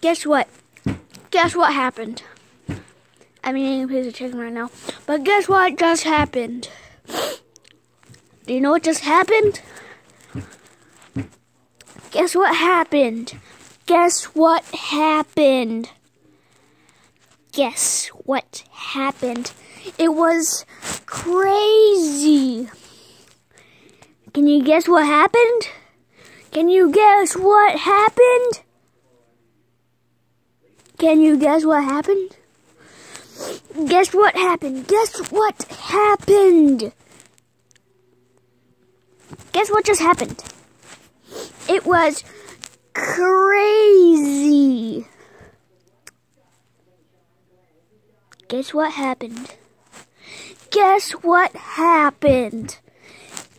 Guess what? Guess what happened? I'm eating a piece of chicken right now. But guess what just happened? Do you know what just happened? Guess what happened? Guess what happened? Guess what happened? It was crazy. Can you guess what happened? Can you guess what happened? Can you guess what happened? Guess what happened? Guess what happened? Guess what just happened? It was crazy. Guess what happened? Guess what happened?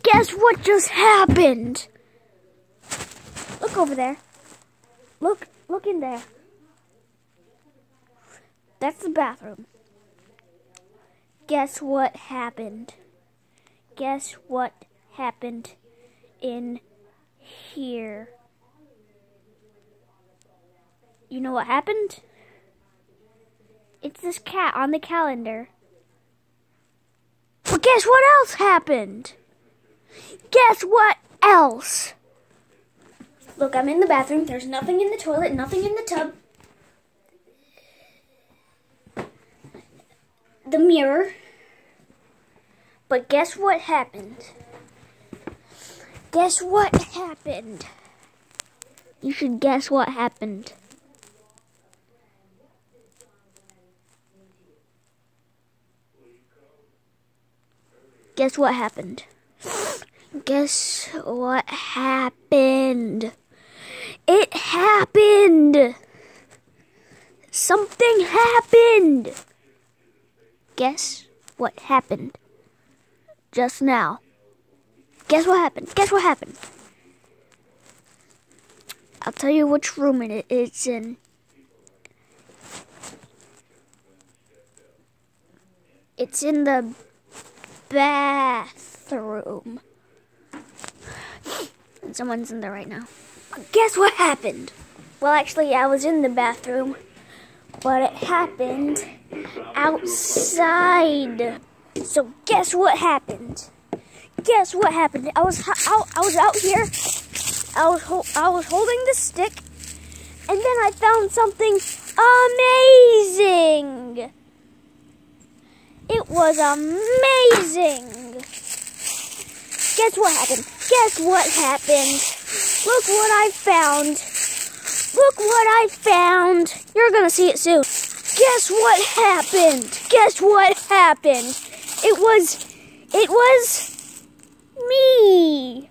Guess what just happened? Look over there. Look, look in there. That's the bathroom. Guess what happened? Guess what happened in here? You know what happened? It's this cat on the calendar. But guess what else happened? Guess what else? Look, I'm in the bathroom. There's nothing in the toilet, nothing in the tub. The mirror. But guess what happened? Guess what happened? You should guess what happened. Guess what happened? Guess what happened? It happened! Something happened! Guess what happened? Just now. Guess what happened? Guess what happened? I'll tell you which room it it's in. It's in the bathroom. And someone's in there right now. Guess what happened? Well, actually, I was in the bathroom, but it happened outside. So guess what happened? Guess what happened? I was out. I was out here. I was I was holding the stick, and then I found something amazing. It was amazing. Guess what happened? Guess what happened? Look what I found. Look what I found. You're gonna see it soon guess what happened? Guess what happened? It was, it was me.